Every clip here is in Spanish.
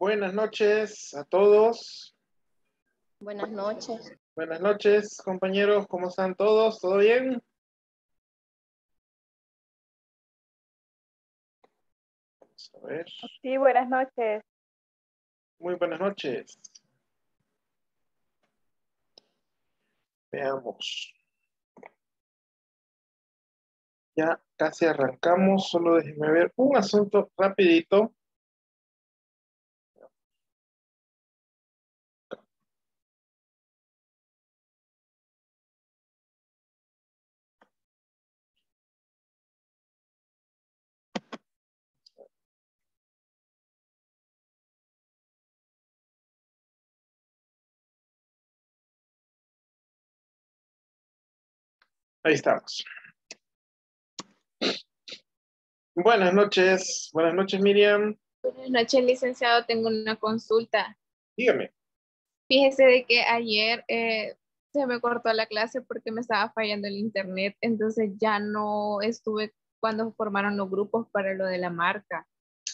Buenas noches a todos. Buenas noches. Buenas noches, compañeros. ¿Cómo están todos? ¿Todo bien? Vamos a ver. Sí, buenas noches. Muy buenas noches. Veamos. Ya casi arrancamos. Solo déjenme ver un asunto rapidito. Ahí estamos. Buenas noches. Buenas noches, Miriam. Buenas noches, licenciado. Tengo una consulta. Dígame. Fíjese de que ayer eh, se me cortó la clase porque me estaba fallando el internet, entonces ya no estuve cuando formaron los grupos para lo de la marca.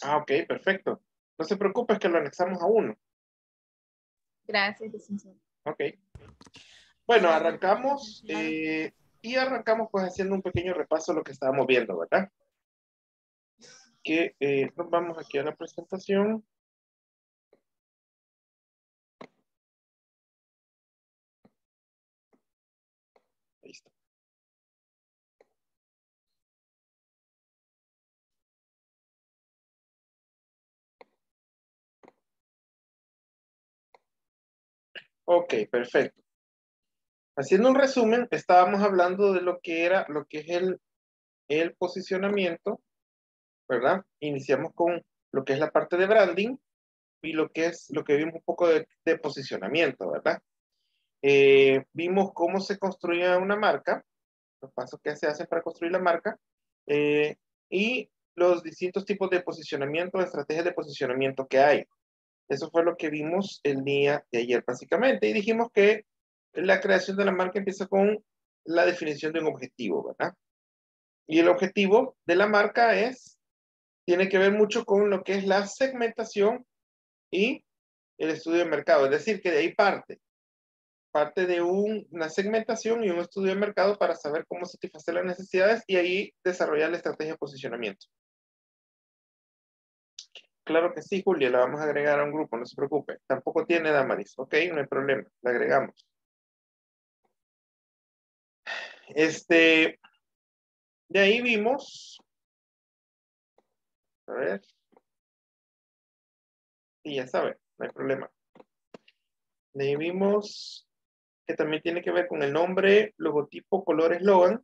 Ah, ok, perfecto. No se preocupe, es que lo anexamos a uno. Gracias, licenciado. Ok. Bueno, arrancamos eh, y arrancamos pues haciendo un pequeño repaso de lo que estábamos viendo, ¿verdad? Que eh, nos vamos aquí a la presentación. Ahí está. Ok, perfecto. Haciendo un resumen, estábamos hablando de lo que era, lo que es el, posicionamiento, ¿verdad? Iniciamos con lo que es la parte de branding y lo que es lo que vimos un poco de, de posicionamiento, ¿verdad? Eh, vimos cómo se construía una marca, los pasos que se hacen para construir la marca eh, y los distintos tipos de posicionamiento, estrategias de posicionamiento que hay. Eso fue lo que vimos el día de ayer, básicamente. Y dijimos que la creación de la marca empieza con la definición de un objetivo, ¿verdad? Y el objetivo de la marca es, tiene que ver mucho con lo que es la segmentación y el estudio de mercado. Es decir, que de ahí parte. Parte de un, una segmentación y un estudio de mercado para saber cómo satisfacer las necesidades y ahí desarrollar la estrategia de posicionamiento. Claro que sí, Julia, la vamos a agregar a un grupo, no se preocupe. Tampoco tiene Damaris, ok, no hay problema, la agregamos. Este, de ahí vimos, a ver, y ya saben, no hay problema. De ahí vimos que también tiene que ver con el nombre, logotipo, color, eslogan.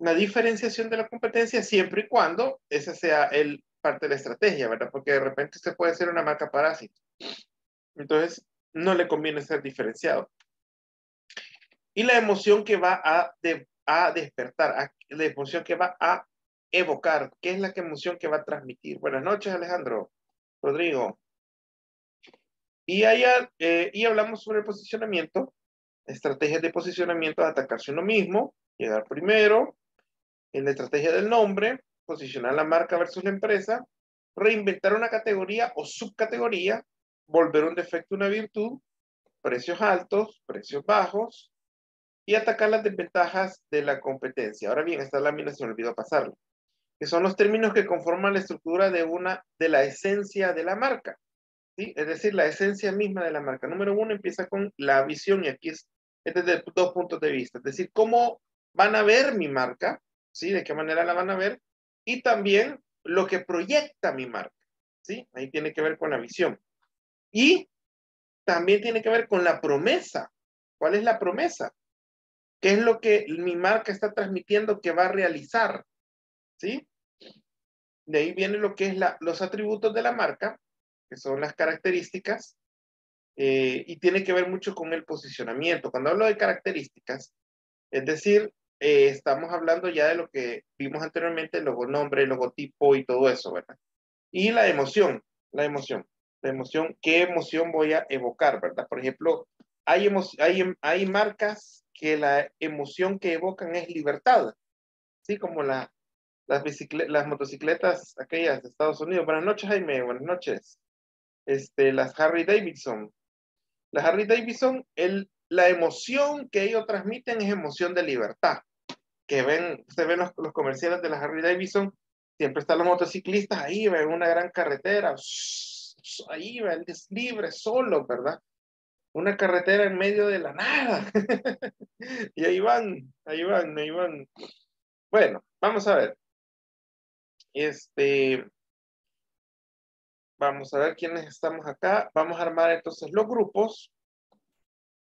la diferenciación de la competencia siempre y cuando esa sea el parte de la estrategia, ¿verdad? Porque de repente usted puede ser una marca parásito. Entonces, no le conviene ser diferenciado. Y la emoción que va a, de, a despertar, la emoción que va a evocar, ¿qué es la emoción que va a transmitir? Buenas noches, Alejandro, Rodrigo. Y, allá, eh, y hablamos sobre el posicionamiento, estrategias de posicionamiento, atacarse uno mismo, llegar primero, en la estrategia del nombre, posicionar la marca versus la empresa, reinventar una categoría o subcategoría, volver un defecto una virtud, precios altos, precios bajos y atacar las desventajas de la competencia. Ahora bien, esta lámina se me olvidó pasarla, que son los términos que conforman la estructura de una de la esencia de la marca. ¿sí? Es decir, la esencia misma de la marca. Número uno empieza con la visión y aquí es, es desde dos puntos de vista. Es decir, cómo van a ver mi marca, ¿sí? De qué manera la van a ver. Y también lo que proyecta mi marca, ¿sí? Ahí tiene que ver con la visión. Y también tiene que ver con la promesa. ¿Cuál es la promesa? ¿Qué es lo que mi marca está transmitiendo que va a realizar? ¿Sí? De ahí viene lo que es la, los atributos de la marca, que son las características, eh, y tiene que ver mucho con el posicionamiento. Cuando hablo de características, es decir, eh, estamos hablando ya de lo que vimos anteriormente, el logo nombre, el logotipo y todo eso, ¿verdad? Y la emoción, la emoción, la emoción, ¿qué emoción voy a evocar, verdad? Por ejemplo, hay, hay, hay marcas que la emoción que evocan es libertad, ¿sí? Como la, las, las motocicletas aquellas de Estados Unidos. Buenas noches, Jaime, buenas noches. Este, las Harry Davidson. Las Harry Davidson, el, la emoción que ellos transmiten es emoción de libertad. Que ven, usted ven los, los comerciales de las Harry Davidson, siempre están los motociclistas ahí, ven una gran carretera, ahí ven, es libre, solo, ¿verdad? Una carretera en medio de la nada. y ahí van, ahí van, ahí van. Bueno, vamos a ver. Este, vamos a ver quiénes estamos acá. Vamos a armar entonces los grupos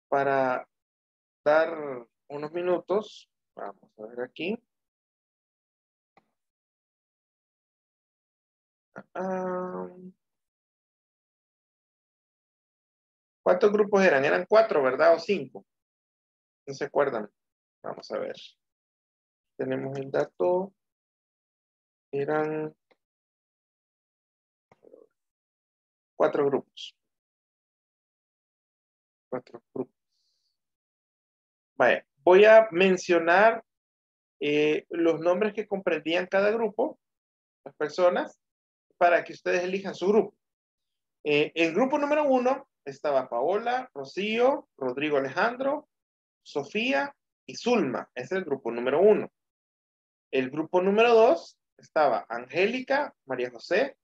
para dar unos minutos. Vamos a ver aquí. Ah, ¿Cuántos grupos eran? Eran cuatro, ¿verdad? ¿O cinco? No se acuerdan. Vamos a ver. Tenemos el dato. Eran cuatro grupos. Cuatro grupos. Vaya, voy a mencionar eh, los nombres que comprendían cada grupo, las personas, para que ustedes elijan su grupo. Eh, el grupo número uno estaba Paola, Rocío, Rodrigo Alejandro, Sofía y Zulma. Es el grupo número uno. El grupo número dos estaba Angélica, María José,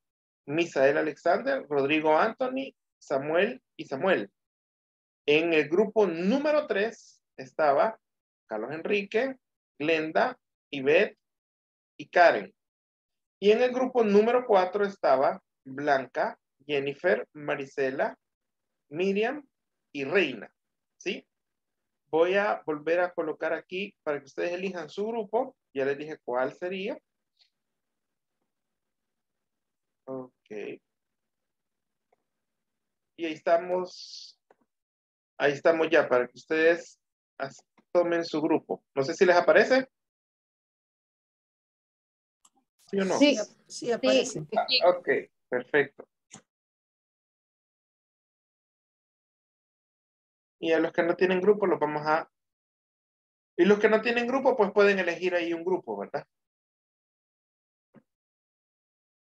Misael Alexander, Rodrigo Anthony, Samuel y Samuel. En el grupo número tres estaba Carlos Enrique, Glenda, Ivette y Karen. Y en el grupo número cuatro estaba Blanca, Jennifer, Marisela, Miriam y Reina. ¿Sí? Voy a volver a colocar aquí para que ustedes elijan su grupo. Ya les dije cuál sería. Ok. Y ahí estamos. Ahí estamos ya para que ustedes tomen su grupo. No sé si les aparece. ¿Sí o no? Sí, sí aparece. Ah, ok, perfecto. Y a los que no tienen grupo los vamos a... Y los que no tienen grupo, pues pueden elegir ahí un grupo, ¿verdad?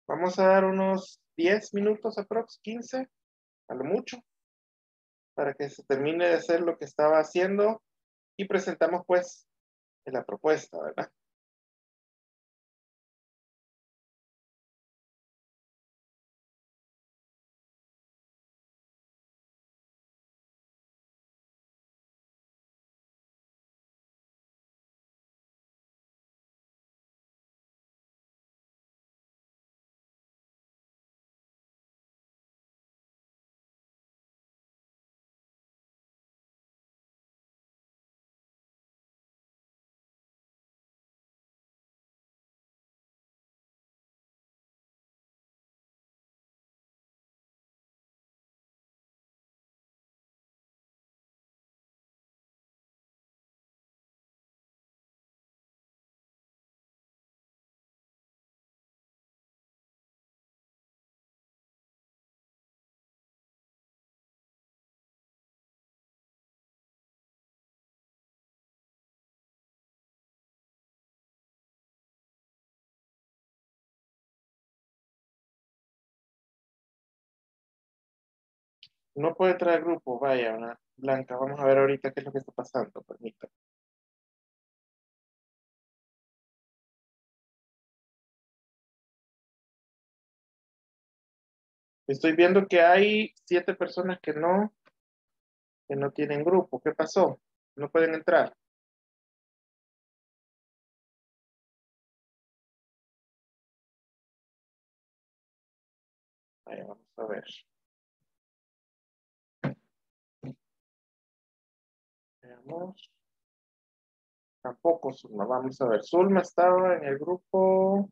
Vamos a dar unos 10 minutos aprox, 15, a lo mucho, para que se termine de hacer lo que estaba haciendo y presentamos pues la propuesta, ¿verdad? No puede traer grupo, vaya, una blanca. Vamos a ver ahorita qué es lo que está pasando, permítame. Estoy viendo que hay siete personas que no, que no tienen grupo. ¿Qué pasó? No pueden entrar. Vamos a ver. Tampoco Zulma. Vamos a ver. Zulma estaba en el grupo.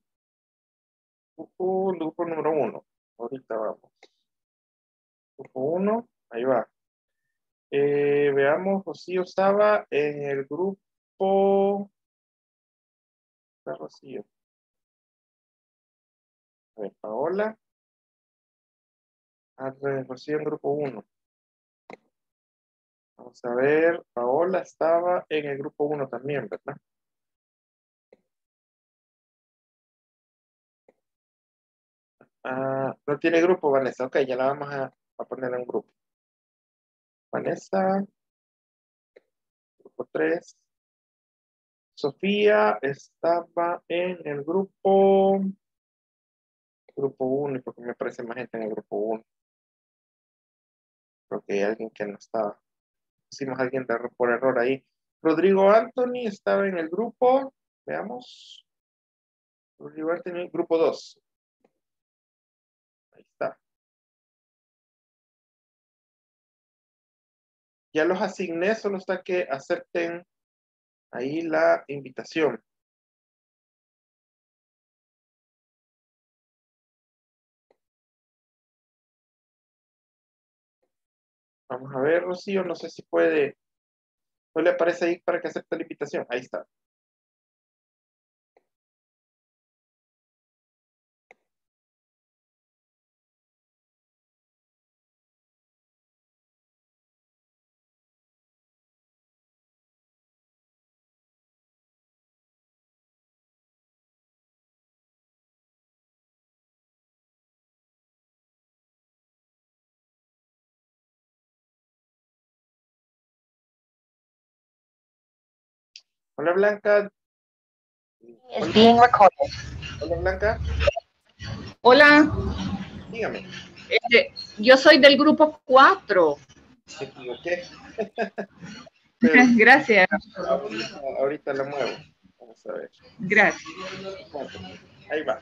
grupo número uno. Ahorita vamos. Grupo uno. Ahí va. Eh, veamos, Rocío estaba en el grupo. Está Rocío. A ver, Paola. Ah, Rocío en grupo uno. Vamos a ver, Paola estaba en el grupo 1 también, ¿verdad? Ah, no tiene grupo, Vanessa. Ok, ya la vamos a, poner en grupo. Vanessa. Grupo 3. Sofía estaba en el grupo. Grupo 1, porque me parece más gente en el grupo 1. Creo que hay alguien que no estaba. Hicimos a alguien de, por error ahí. Rodrigo Anthony estaba en el grupo. Veamos. Rodrigo Anthony, grupo 2. Ahí está. Ya los asigné, solo está que acepten ahí la invitación. Vamos a ver, Rocío, no sé si puede. ¿No le aparece ahí para que acepte la invitación? Ahí está. Hola Blanca. It's being recorded. Hola Blanca. Hola, Dígame. este, yo soy del grupo 4. Me equivoqué. Pero Gracias, ahorita, ahorita la muevo. Vamos a ver. gracias. Ahí va.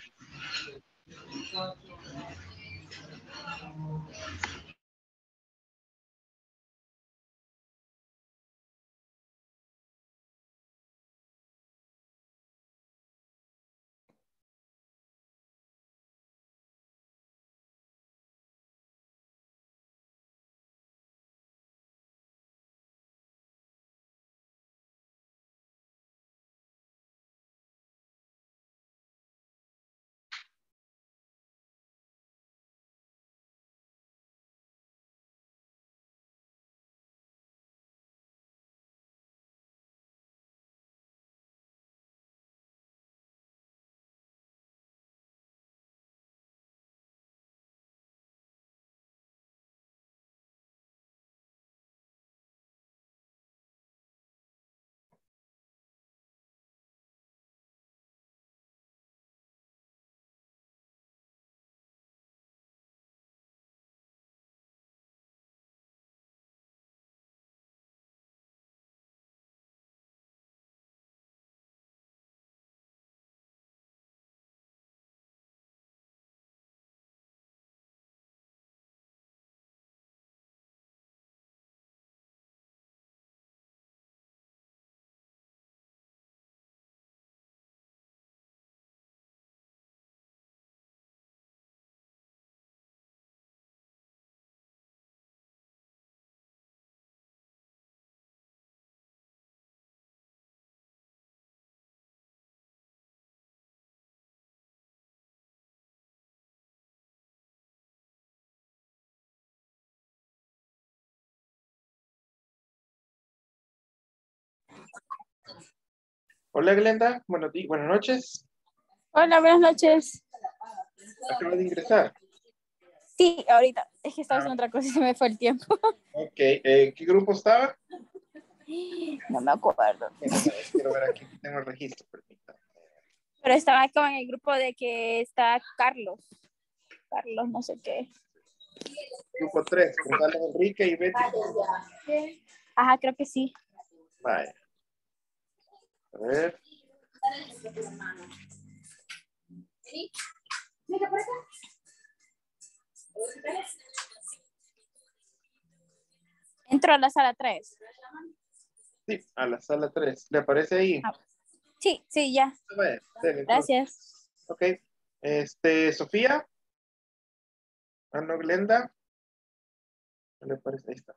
Hola Glenda. Buenos días. Buenas noches. Hola, buenas noches. Acaba de ingresar. Sí, ahorita. Es que estaba haciendo otra cosa y se me fue el tiempo. Ok. eh, ¿Qué grupo estaba? No me acuerdo. Quiero ver aquí. Tengo el registro. permítame. Pero estaba como en el grupo de que está Carlos. Carlos, no sé qué. Grupo 3. Gonzalo Enrique y Betty. Ajá, creo que sí. Vaya. A ver. Entro a la sala 3. Sí, a la sala 3. ¿Le aparece ahí? Ah. Sí, sí, ya. Dele. Gracias. Ok. Este, Sofía. Ah, no, Glenda. Le aparece, ahí está.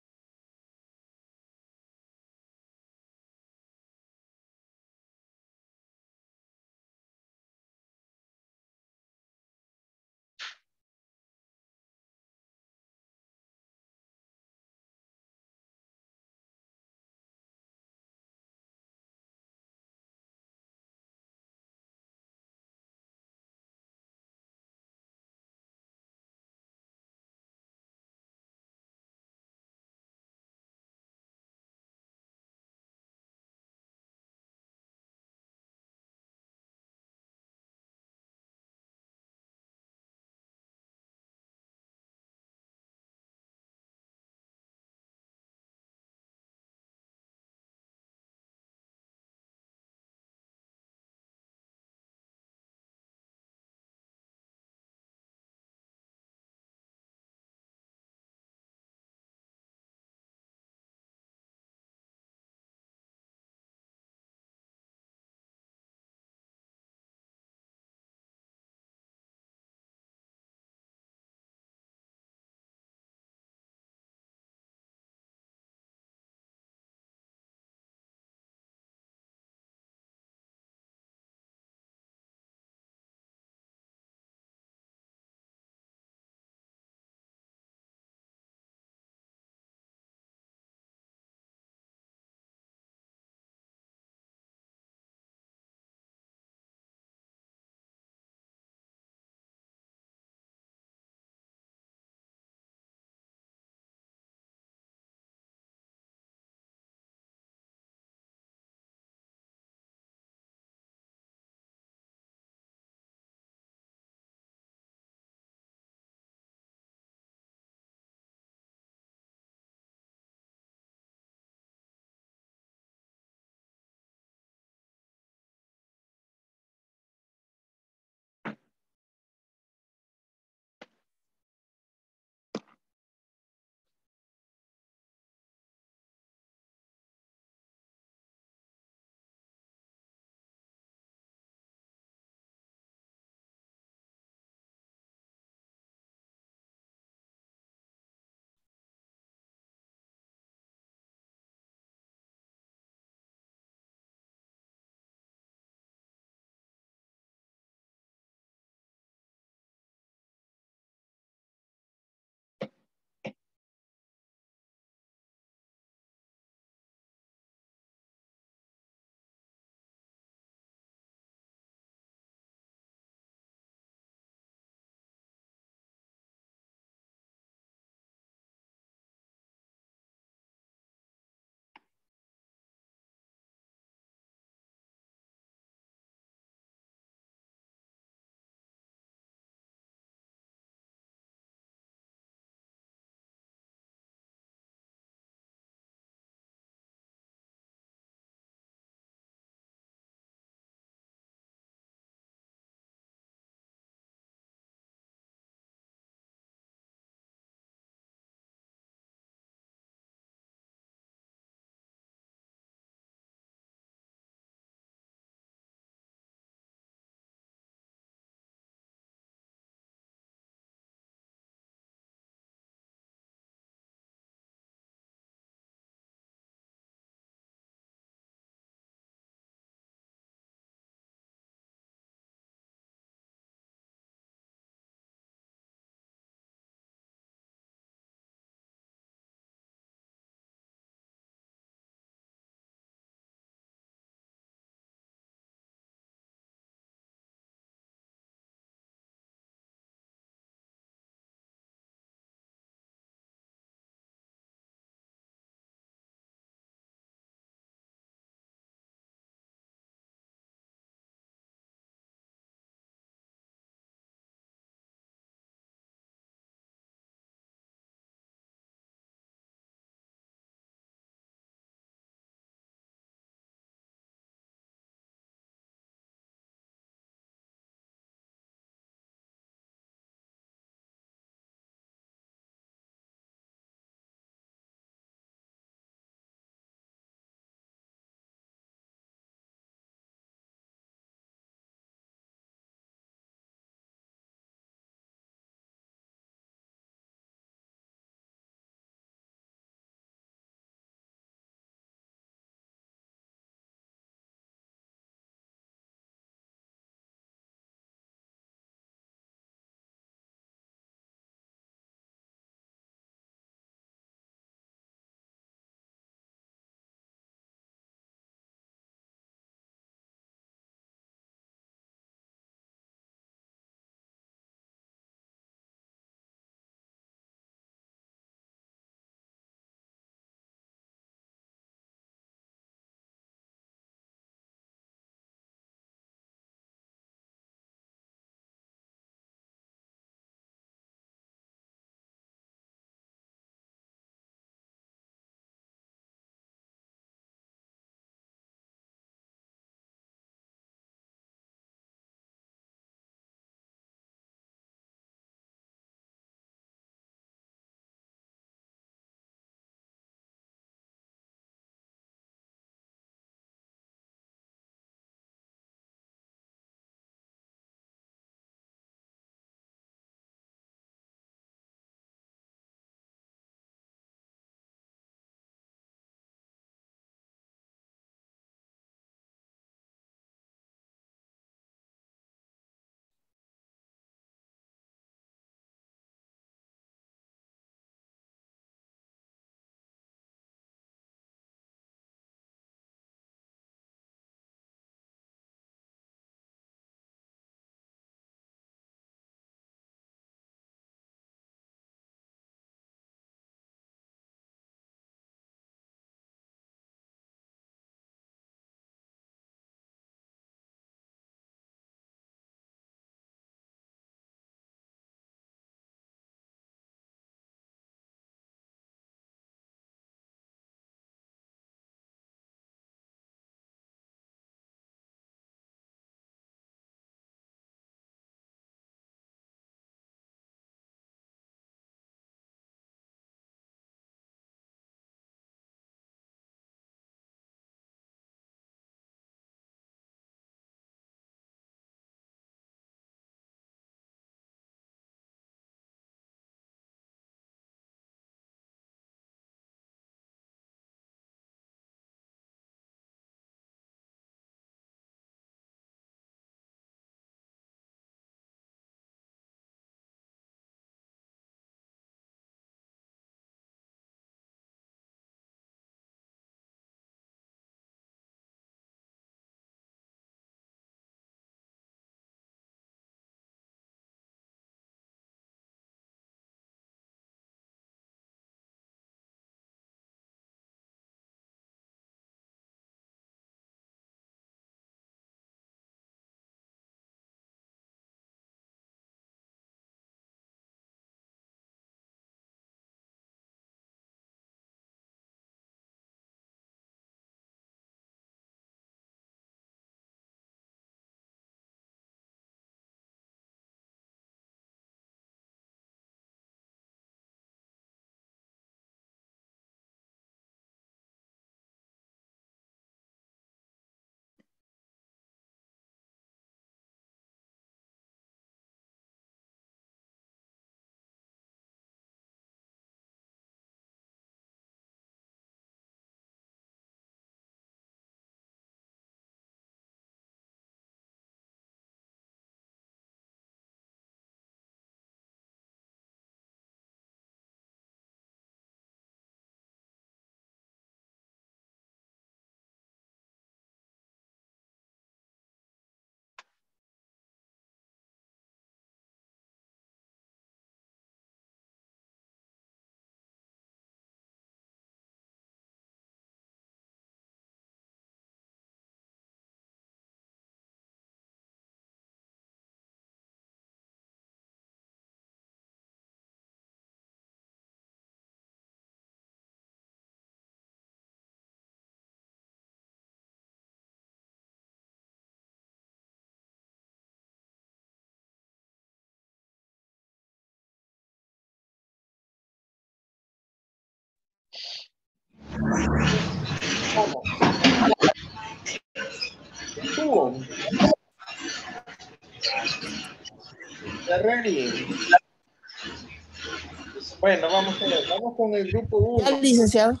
Bueno, vamos a ver, vamos con el grupo 1. Ya, licenciado.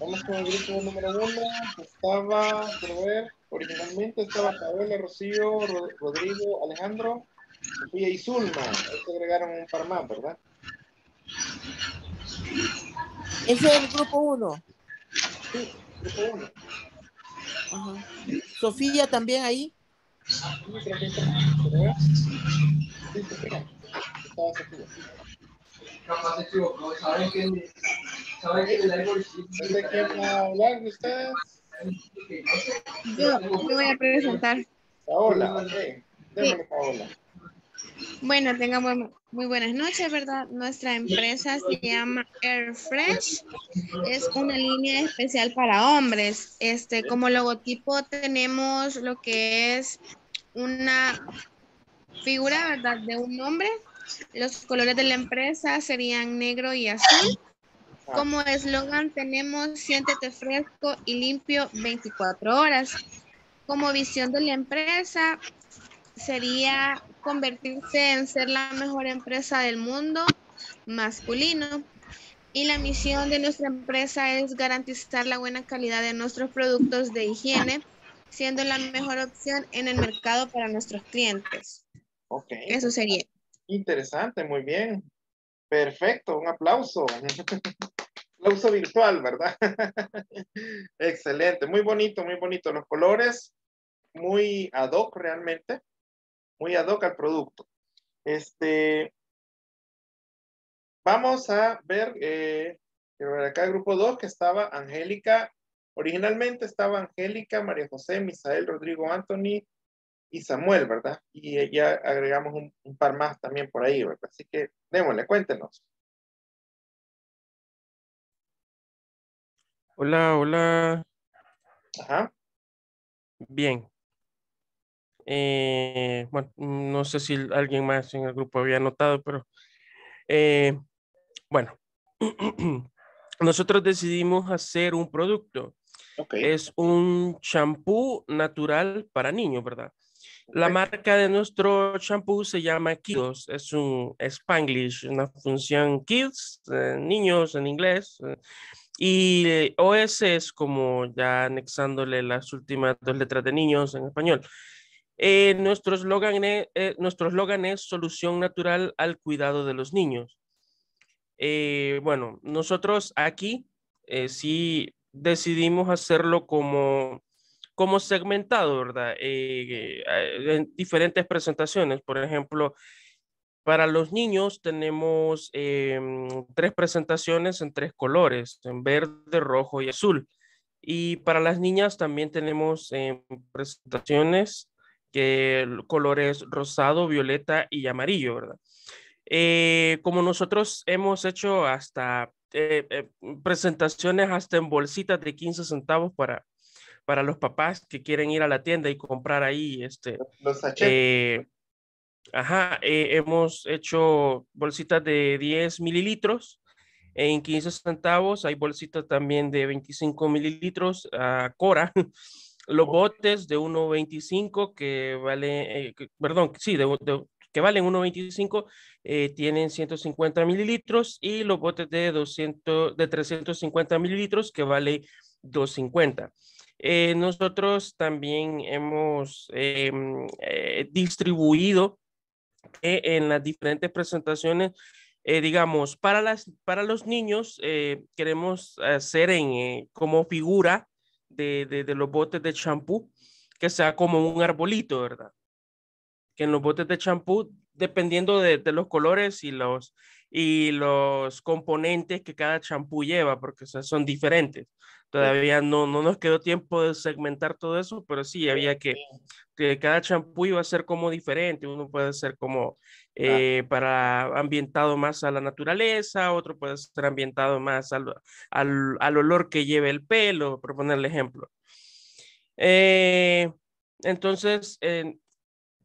Vamos con el grupo número 1. Estaba, quiero ver, originalmente estaba Paola, Rocío, Ro- Rodrigo, Alejandro, Sofía y Zulma. Ahí se agregaron un par más, ¿verdad? Ese es el grupo 1. Grupo 1. Ajá. Sofía también ahí. Sí, creo que está. Quiero ver. Sí, Sofía. Estaba Sofía. Capaz se equivocó. ¿Saben que ¿Saben que el árbol sí? ¿De quién va a hablar de ustedes? Yo, yo voy a presentar. Paola, ok. Démosle Paola. Bueno, tengamos muy buenas noches, ¿verdad? Nuestra empresa se llama Air Fresh. Es una línea especial para hombres. Este, como logotipo tenemos lo que es una figura, ¿verdad? De un hombre. Los colores de la empresa serían negro y azul. Como eslogan tenemos siéntete fresco y limpio 24 horas. Como visión de la empresa sería convertirse en ser la mejor empresa del mundo masculino. Y la misión de nuestra empresa es garantizar la buena calidad de nuestros productos de higiene, siendo la mejor opción en el mercado para nuestros clientes. Ok. Eso sería. Interesante, muy bien. Perfecto, un aplauso. aplauso virtual, ¿verdad? Excelente, muy bonito, muy bonito. Los colores, muy ad hoc realmente, muy ad hoc al producto. Este, vamos a ver, eh, quiero ver acá el grupo 2 que estaba Angélica, originalmente estaba Angélica, María José, Misael, Rodrigo, Anthony, y Samuel, ¿verdad? Y ya agregamos un, un, par más también por ahí, ¿verdad? Así que démosle, cuéntenos. Hola, hola. Ajá. Bien. Eh, bueno, no sé si alguien más en el grupo había notado, pero eh, bueno, nosotros decidimos hacer un producto. Okay. Es un champú natural para niños, ¿verdad? La marca de nuestro champú se llama Kids, es un Spanglish, una función Kids, eh, niños en inglés, eh, y OS es como ya anexándole las últimas dos letras de niños en español. Eh, nuestro eslogan es, nuestro eslogan es solución natural al cuidado de los niños. Eh, bueno, nosotros aquí sí decidimos hacerlo como como segmentado, ¿verdad? Eh, en diferentes presentaciones. Por ejemplo, para los niños tenemos eh, tres presentaciones en tres colores, en verde, rojo y azul. Y para las niñas también tenemos eh, presentaciones que colores rosado, violeta y amarillo, ¿verdad? Eh, como nosotros hemos hecho hasta presentaciones hasta en bolsitas de 15 centavos para, para los papás que quieren ir a la tienda y comprar ahí este los eh, ajá eh, hemos hecho bolsitas de 10 mililitros en 15 centavos hay bolsitas también de 25 mililitros a Cora los botes de 1.25 que vale eh, que, perdón sí de, de que valen 1.25 eh, tienen 150 mililitros y los botes de 200 de 350 mililitros que vale 250 eh, nosotros también hemos eh, eh, distribuido en las diferentes presentaciones, digamos, para, las, para los niños queremos hacer en, como figura de, de, de los botes de champú, que sea como un arbolito, ¿verdad? Que en los botes de champú, dependiendo de, de los colores y los, y los componentes que cada champú lleva, porque o sea, son diferentes. Todavía no, no nos quedó tiempo de segmentar todo eso, pero sí había que, que cada champú iba a ser como diferente. Uno puede ser como eh, para ambientado más a la naturaleza, otro puede ser ambientado más al, al, al olor que lleve el pelo, por ponerle ejemplo. Eh, entonces, eh,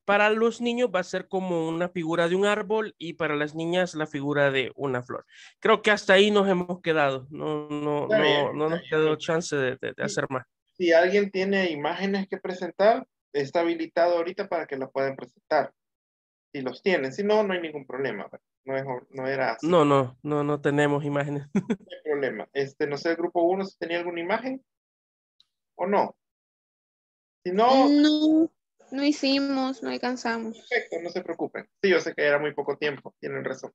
Para los niños va a ser como una figura de un árbol y para las niñas la figura de una flor. Creo que hasta ahí nos hemos quedado. No, no, bien, no, no nos quedó chance de, de- de hacer más. Si alguien tiene imágenes que presentar, está habilitado ahorita para que las puedan presentar. Si los tienen, si no, no hay ningún problema. No, es, no era así, No, no, no, no tenemos imágenes. no hay problema. Este, no sé, el grupo 1 si tenía alguna imagen o no. Si no, No, no hicimos, no alcanzamos. Perfecto, no se preocupen. Sí, yo sé que era muy poco tiempo, tienen razón.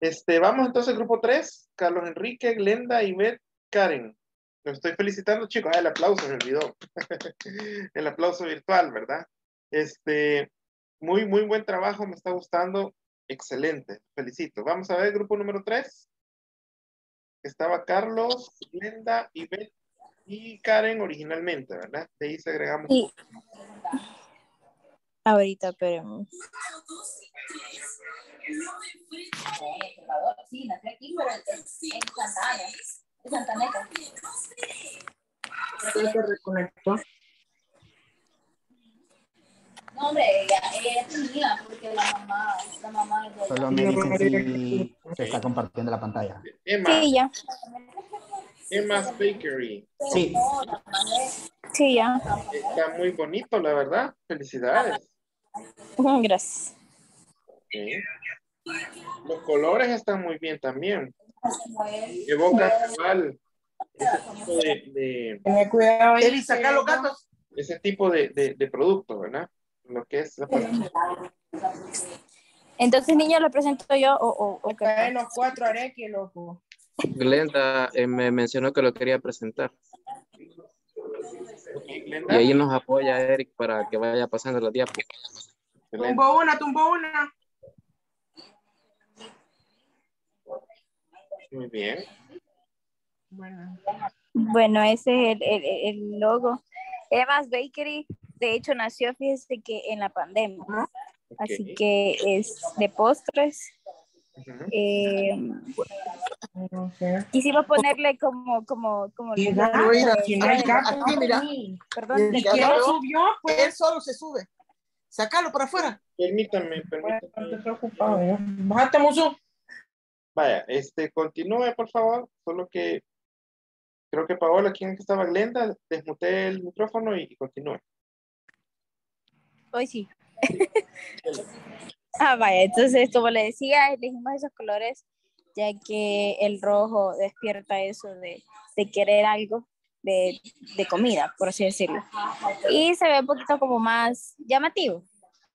Este, vamos entonces al grupo 3, Carlos Enrique, Glenda, Ivette, Karen. Los estoy felicitando, chicos. Ah, el aplauso me olvidó. el aplauso virtual, ¿verdad? Este, muy, muy buen trabajo, me está gustando. Excelente, felicito. Vamos a ver, grupo número 3. Estaba Carlos, Glenda, Ivette y Karen originalmente, ¿verdad? De ahí se agregamos. Sí. Ahorita, pero Sí, nací aquí, pero en Santana. En Santaneta. Se reconectó. No, hombre, ella, tenía, porque la mamá, la mamá es de Solo me dicen si se está compartiendo la pantalla. Emma, sí, ya, Emma's Bakery. Sí, sí, ya. Está muy bonito, la verdad. Felicidades. Gracias. Ok. Los colores están muy bien también. Evoca cabal ese tipo de, cuidado. Eli, saca los gatos. ese tipo de, de, de productos, ¿verdad? Lo que es la Entonces, niños, ¿lo presento yo o, o, o qué? Los cuatro areques, loco. Glenda eh, me mencionó que lo quería presentar y ahí nos apoya Eric para que vaya pasando la diapo. excelente. Tumbó una, tumbó una. Muy bien. Bueno. Bueno, ese es el, el, el logo. Emma's Bakery, de hecho, nació, fíjese que en la pandemia. Así que es de postres. Eh, quisimos ponerle como, como, como. Y de- si no hay de- gato, Aquí, mira. Perdón, de Y ¿Quién color. lo subió? Pues. Él solo se sube. Sácalo para afuera. Permítame, Bueno, no permítame. te preocupes. ¿eh? Bájate, Musu. Vaya, este, continúe, por favor. Solo que creo que Paola, ¿quién es que estaba? Glenda, desmuté el micrófono y, y continúe. Hoy sí. ah, vaya, entonces, como le decía, elegimos esos colores ya que el rojo despierta eso de, de querer algo de, de comida, por así decirlo. Y se ve un poquito como más llamativo.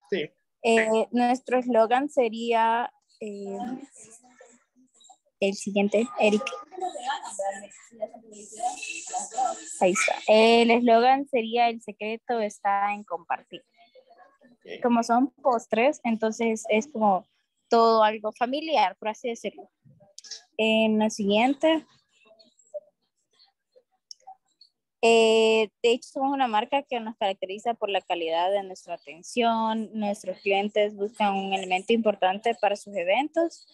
Sí. Eh, nuestro eslogan sería eh, el siguiente, Eric. Ahí está. El eslogan sería el secreto está en compartir. Como son postres, entonces es como todo algo familiar, por así decirlo. En la siguiente. eh, de hecho, somos una marca que nos caracteriza por la calidad de nuestra atención. Nuestros clientes buscan un elemento importante para sus eventos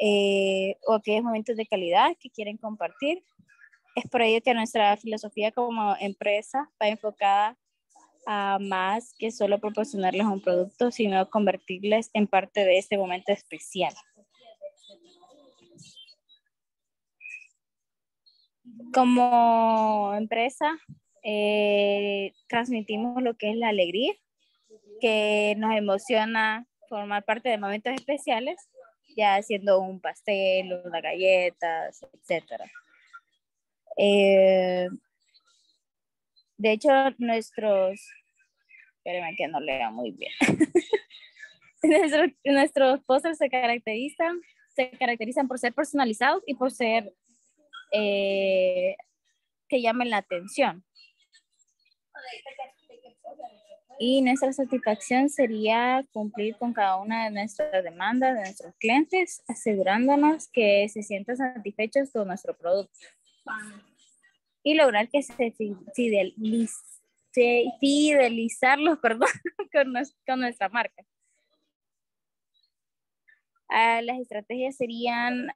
eh, o aquellos momentos de calidad que quieren compartir. Es por ello que nuestra filosofía como empresa va enfocada a más que solo proporcionarles un producto, sino convertirles en parte de este momento especial. Como empresa, eh, transmitimos lo que es la alegría, que nos emociona formar parte de momentos especiales, ya haciendo un pastel, unas galletas, etc. de hecho, nuestros, espérenme que no lea muy bien. Nuestro- nuestros postres se caracterizan, se caracterizan por ser personalizados y por ser eh, que llamen la atención. Y nuestra satisfacción sería cumplir con cada una de nuestras demandas de nuestros clientes, asegurándonos que se sientan satisfechos con nuestro producto y lograr que se fi- fideliz- fidelizarlos con, con nuestra marca. Ah, las estrategias serían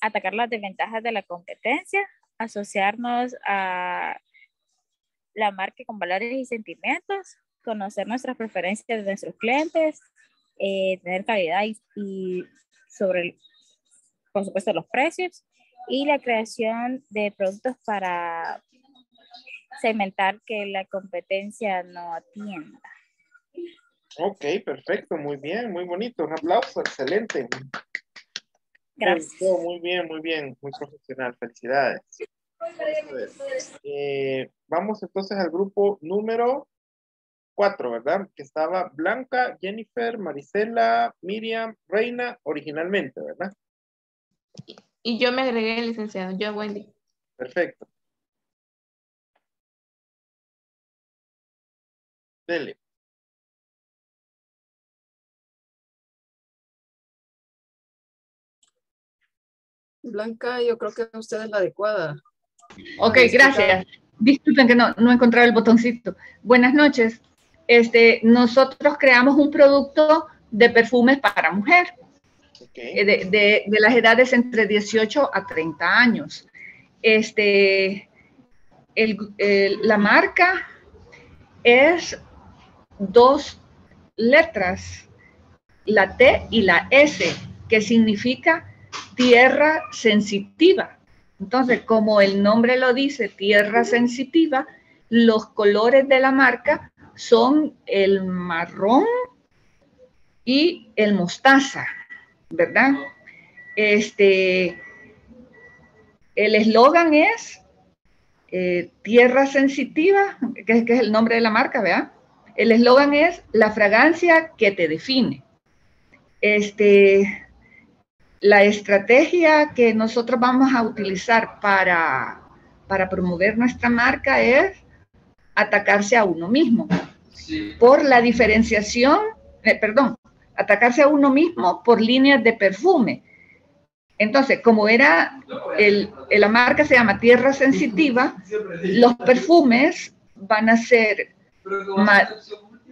atacar las desventajas de la competencia, asociarnos a la marca con valores y sentimientos, conocer nuestras preferencias de nuestros clientes, eh, tener calidad y sobre, por supuesto, los precios y la creación de productos para segmentar que la competencia no atienda. Ok, perfecto, muy bien, muy bonito. Un aplauso, excelente. Gracias. Muy, muy bien, muy bien, muy profesional. Felicidades. Eh, vamos entonces al grupo número cuatro, ¿verdad? Que estaba Blanca, Jennifer, Marisela, Miriam, Reina, originalmente, ¿verdad? Y yo me agregué, licenciado, yo Wendy. Perfecto. Dele. Blanca, yo creo que usted es la adecuada. Ok, gracias. Disculpen que no, no encontré el botoncito. Buenas noches. Este, nosotros creamos un producto de perfumes para mujer, eh, de, las edades entre 18 a 30 años. Este, el- la marca es dos letras, la T y la S, que significa tierra sensitiva. Entonces, como el nombre lo dice, tierra sensitiva, los colores de la marca son el marrón y el mostaza, ¿verdad? Este, el eslogan es eh, tierra sensitiva, que, es- que es el nombre de la marca, ¿verdad? El eslogan es la fragancia que te define. Este, la estrategia que nosotros vamos a utilizar para, para promover nuestra marca es atacarse a uno mismo por la diferenciación, eh, perdón, atacarse a uno mismo por líneas de perfume. Entonces, como era, el, la marca se llama Tierra Sensitiva, los perfumes van a ser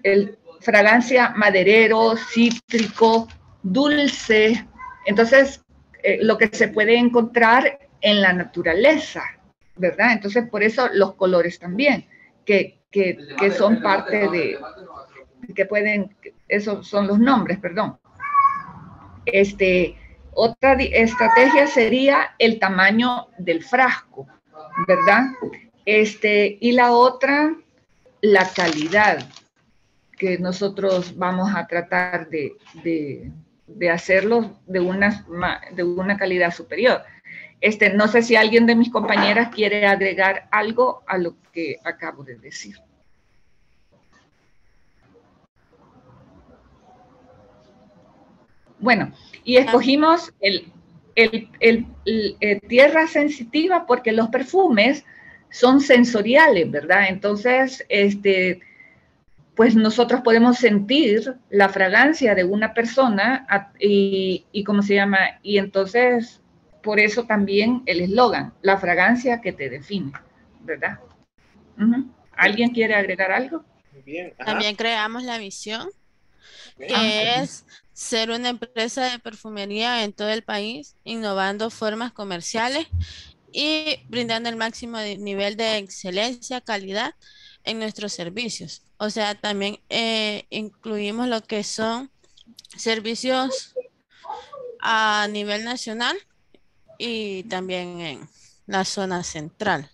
el, fragancia maderero, cítrico, dulce. Entonces, eh, lo que se puede encontrar en la naturaleza, ¿verdad? Entonces, por eso los colores también, que, que, que son parte de, que pueden, esos son los nombres, perdón. Este, otra estrategia sería el tamaño del frasco, ¿verdad? Este, y la otra, la calidad, que nosotros vamos a tratar de, de, hacerlo de una, de una calidad superior. Este, no sé si alguien de mis compañeras quiere agregar algo a lo que acabo de decir. Bueno, y escogimos el, el- el- el, eh, tierra sensitiva porque los perfumes son sensoriales, ¿verdad? Entonces, este, pues nosotros podemos sentir la fragancia de una persona a- y, y cómo se llama, y entonces por eso también el eslogan, la fragancia que te define, ¿verdad? ¿Alguien quiere agregar algo? Muy bien. También creamos la visión, que es ser una empresa de perfumería en todo el país, innovando formas comerciales y brindando el máximo nivel de excelencia, calidad en nuestros servicios. O sea, también eh, incluimos lo que son servicios a nivel nacional y también en la zona central.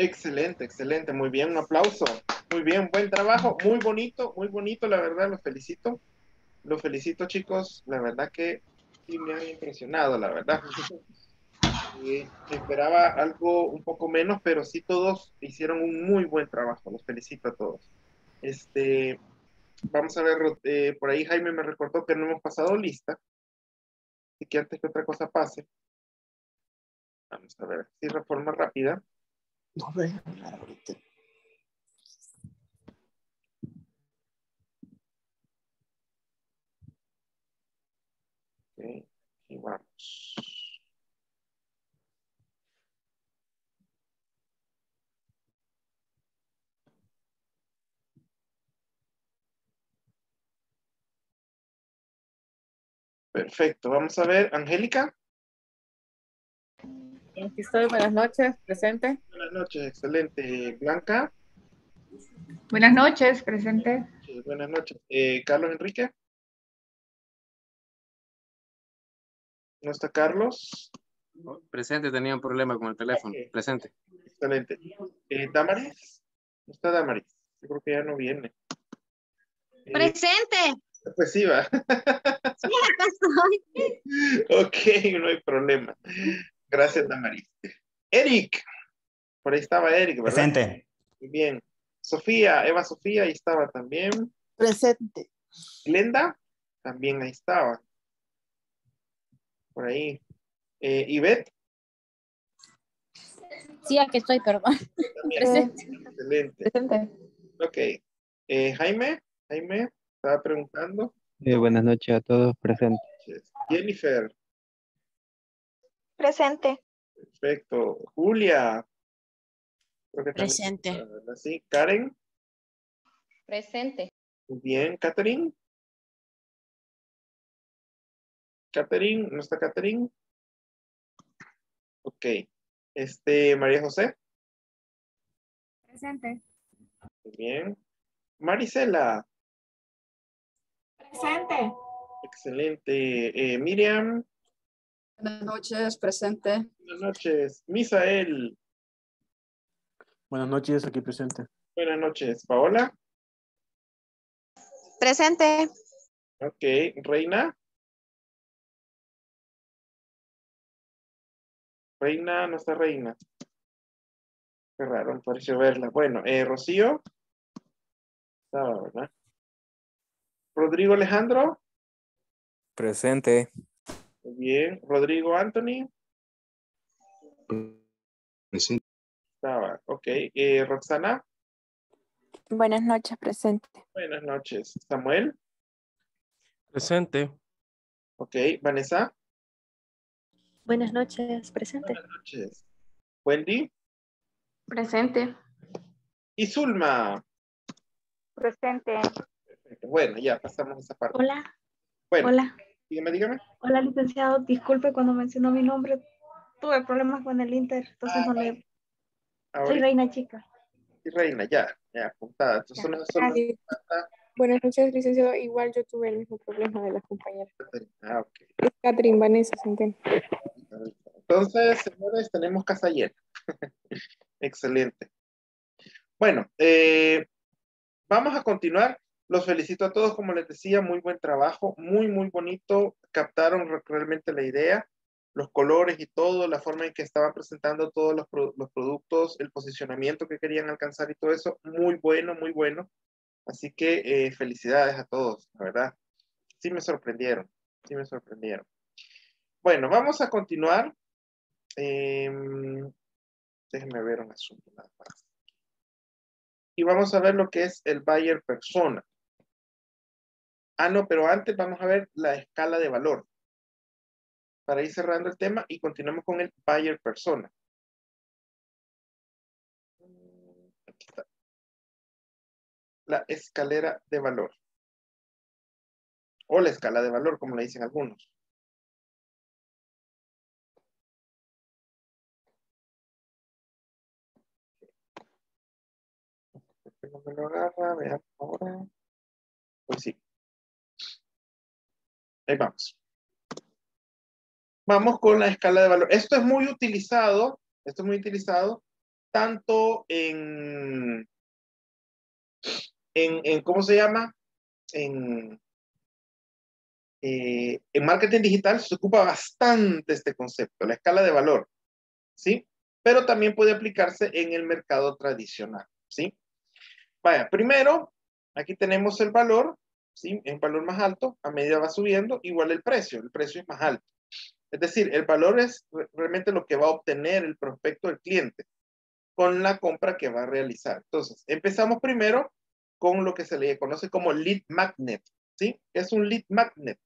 Excelente, excelente, muy bien, un aplauso. Muy bien, buen trabajo, muy bonito, muy bonito, la verdad, los felicito. Los felicito, chicos, la verdad que sí me han impresionado, la verdad. Eh, esperaba algo un poco menos, pero sí todos hicieron un muy buen trabajo, los felicito a todos. Este, vamos a ver, eh, por ahí Jaime me recordó que no hemos pasado lista, así que antes que otra cosa pase, vamos a ver, si reforma rápida. No voy a hablar ahorita. Ok, y vamos. Perfecto, vamos a ver, Angélica. Aquí estoy, buenas noches, presente. Buenas noches, excelente. Blanca, Buenas noches, presente. Sí, Buenas noches. Eh, Carlos Enrique. ¿No está Carlos? Presente, tenía un problema con el teléfono. Presente. Excelente. Eh, Damaris. ¿No está Damaris? Yo creo que ya no viene. Eh, Presente. Pues sí, va. Sí, acá estoy. ok, no hay problema. Gracias, Damaris. Eric. Por ahí estaba Eric, ¿verdad? Presente. Muy bien. Sofía, Eva Sofía, ahí estaba también. Presente. Glenda, también ahí estaba. Por ahí. Eh, Ivette, Sí, aquí estoy, perdón. también. Presente. Excelente. Presente. Ok. Eh, Jaime, Jaime, estaba preguntando. Eh, buenas noches a todos presentes. Jennifer, Presente. perfecto. Julia. Presente. está, ¿verdad? Sí. Karen, Presente. muy bien. Catherine. Catherine, ¿no está Catherine? Ok. Este, María José, Presente. muy bien. Marisela, Presente. excelente. Eh, Miriam, Buenas noches, presente. buenas noches. Misael, Buenas noches, aquí presente. buenas noches. Paola, Presente. ok. Reina. Reina, no está Reina. Qué raro, me pareció verla. Bueno, eh, Rocío. Estaba, ¿verdad? Rodrigo Alejandro. Presente. Muy bien. Rodrigo Anthony. Presente. Estaba, ok. Eh, Roxana. Buenas noches, presente. Buenas noches. Samuel. Presente. Ok. Vanessa. Buenas noches, presente. Buenas noches. Wendy. Presente. Y Zulma. Presente. Perfecto. Bueno, ya pasamos esa parte. Hola. Bueno, Hola. Dígame, dígame. Hola, licenciado. Disculpe cuando mencionó mi nombre. Tuve problemas con el Inter, entonces no le. Soy Ahorita, Reina Chica. y Reina, ya, ya, apuntada. Entonces, solo- Buenas noches, licenciado. Igual yo tuve el mismo problema de la compañera. Ah, ok. Es Catherine Vanessa Centeno. Entonces, señores, tenemos casa llena. Excelente. Bueno, eh, vamos a continuar. Los felicito a todos, como les decía, muy buen trabajo, muy, muy bonito. Captaron re- realmente la idea, los colores y todo, la forma en que estaban presentando todos los, los productos, el posicionamiento que querían alcanzar y todo eso. Muy bueno, muy bueno. Así que eh, felicidades a todos, la verdad. Sí me sorprendieron, sí me sorprendieron. Bueno, vamos a continuar. Em, déjenme ver un asunto nada más. Y vamos a ver lo que es el buyer persona. Ah, no, pero antes vamos a ver la escala de valor. Para ir cerrando el tema y continuamos con el buyer persona. Aquí está. La escalera de valor. O la escala de valor, como le dicen algunos. no me lo agarra, vean ahora. Pues sí. Ahí vamos. Vamos con la escala de valor. Esto es muy utilizado, esto es muy utilizado tanto en, en, ¿cómo se llama? En, eh, en marketing digital se ocupa bastante este concepto, la escala de valor, ¿sí? Pero también puede aplicarse en el mercado tradicional, ¿sí? Vaya, primero, aquí tenemos el valor, ¿sí? El valor más alto, a medida va subiendo, igual el precio, el precio es más alto. Es decir, el valor es re- realmente lo que va a obtener el prospecto del cliente con la compra que va a realizar. Entonces, empezamos primero con lo que se le conoce como lead magnet, ¿sí? ¿Qué es un lead magnet?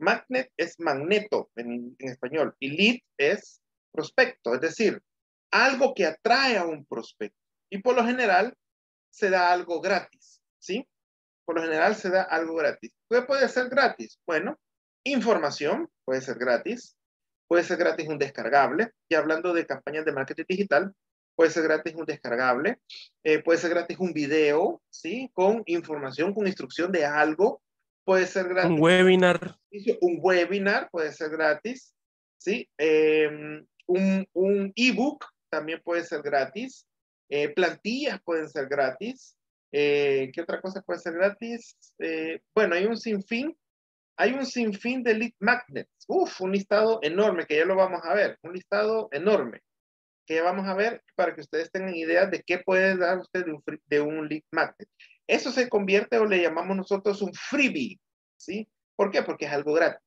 Magnet es magneto en español y lead es prospecto, es decir, algo que atrae a un prospecto. Y por lo general se da algo gratis, ¿sí? Por lo general se da algo gratis. ¿Qué puede ser gratis? Bueno, información puede ser gratis, puede ser gratis un descargable. Y hablando de campañas de marketing digital, puede ser gratis un descargable, eh, puede ser gratis un video, ¿sí? Con información, con instrucción de algo, puede ser gratis. Un webinar. Un webinar puede ser gratis, ¿sí? Em, un, un ebook también puede ser gratis. Eh, plantillas pueden ser gratis. Eh, ¿Qué otra cosa puede ser gratis? Eh, bueno, hay un sinfín. Hay un sinfín de lead magnets. Uf, un listado enorme que ya lo vamos a ver. Un listado enorme que ya vamos a ver para que ustedes tengan idea de qué puede dar usted de un, de un lead magnet. Eso se convierte o le llamamos nosotros un freebie. ¿Sí? ¿Por qué? Porque es algo gratis.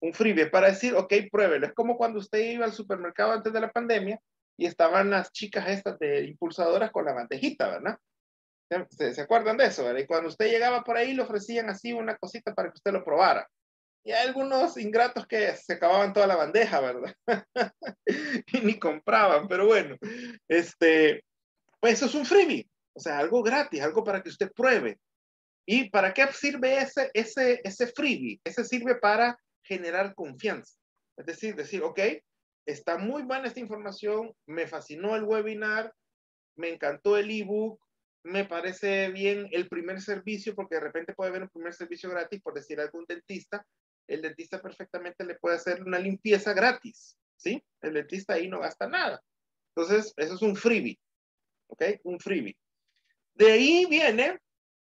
Un freebie para decir, ok, pruébelo. Es como cuando usted iba al supermercado antes de la pandemia y estaban las chicas estas de impulsadoras con la bandejita, ¿verdad? ¿Se, se acuerdan de eso? ¿verdad? Y cuando usted llegaba por ahí le ofrecían así una cosita para que usted lo probara. Y hay algunos ingratos que se acababan toda la bandeja, ¿verdad? y ni compraban, pero bueno, este, pues eso es un freebie, o sea, algo gratis, algo para que usted pruebe. ¿Y para qué sirve ese, ese, ese freebie? Ese sirve para generar confianza. Es decir, decir, ok, está muy buena esta información, me fascinó el webinar, me encantó el ebook, me parece bien el primer servicio, porque de repente puede haber un primer servicio gratis, por decir algún dentista, el dentista perfectamente le puede hacer una limpieza gratis, ¿sí? El dentista ahí no gasta nada. Entonces, eso es un freebie, ¿ok? Un freebie. De ahí viene